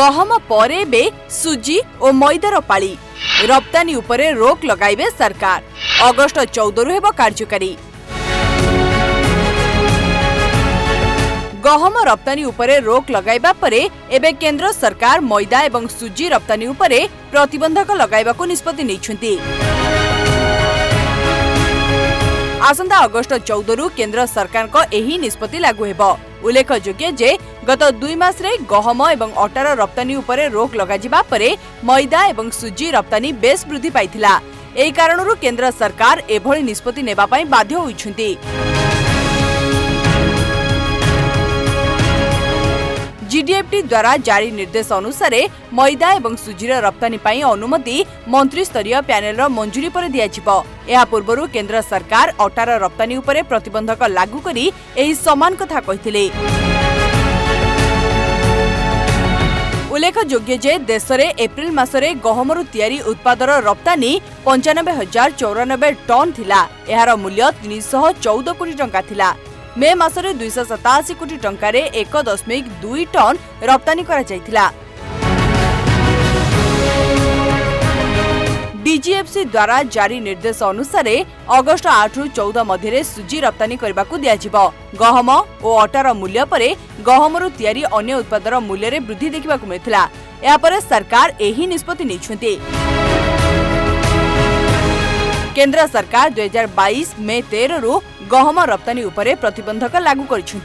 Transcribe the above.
गहम परेबे सुजी ओ मैदार पाळी रप्तानी उपरे रोक लगाइबे सरकार अगस्ट 14 रु हेबो कार्यकारी गहम रप्तानी उपरे रोक लगाइबा परे एबे केन्द्र सरकार मैदा एवं सुजी रप्तानी उपरे प्रतिबन्धक लगाइबा को निष्पत्ति नै छेंती अगस्ट 14 रु केन्द्र सरकार को एही निष्पत्ति लागू हेबो উল্লেখযোগ্য যে গত দুই মাসে গহম এবং অটার রপ্তানি উপরে রোক লগাযা পরে ময়দা এবং সুজি রপ্তানি বেশ বৃদ্ধি পাই এই কারণর কেন্দ্র সরকার এভাবে নিষ্পতি নেওয়া বাধ্য হয়েছেন ଜିଡିଏଫ୍ଡି ଦ୍ୱାରା ଜାରି ନିର୍ଦ୍ଦେଶ ଅନୁସାରେ ମଇଦା ଏବଂ ସୁଜିର ରପ୍ତାନୀ ପାଇଁ ଅନୁମତି ମନ୍ତ୍ରୀସ୍ତରୀୟ ପ୍ୟାନେଲର ମଞ୍ଜୁରୀ ପରେ ଦିଆଯିବ ଏହା ପୂର୍ବରୁ କେନ୍ଦ୍ର ସରକାର ଅଟାର ରପ୍ତାନୀ ଉପରେ ପ୍ରତିବନ୍ଧକ ଲାଗୁ କରି ଏହି ସମାନ କଥା କହିଥିଲେ ଉଲ୍ଲେଖଯୋଗ୍ୟ ଯେ ଦେଶରେ ଏପ୍ରିଲ ମାସରେ ଗହମରୁ ତିଆରି ଉତ୍ପାଦର ରପ୍ତାନୀ ପଞ୍ଚାନବେ ହଜାର ଚଉରାନବେ ଟନ୍ ଥିଲା ଏହାର ମୂଲ୍ୟ ତିନିଶହ ଚଉଦ କୋଟି ଟଙ୍କା ଥିଲା मे मासर दुईश कोटी कोटि ट दशमिक दुई टन रप्तानी डीजीएफसी द्वारा जारी निर्देश अगस्ट आठ रु चौध मध्य रप्तानी गर्ने गहम ओ अटार मूल्यप गहमरु तियरी अन्य उत्पादर मूल्यले वृद्धि देख्नु मिल्छ निष्पत्ति नै केन्द्र सरकार दुई हजार बइस मे ते गहम रप्तानी प्रतन्धक लागू गरि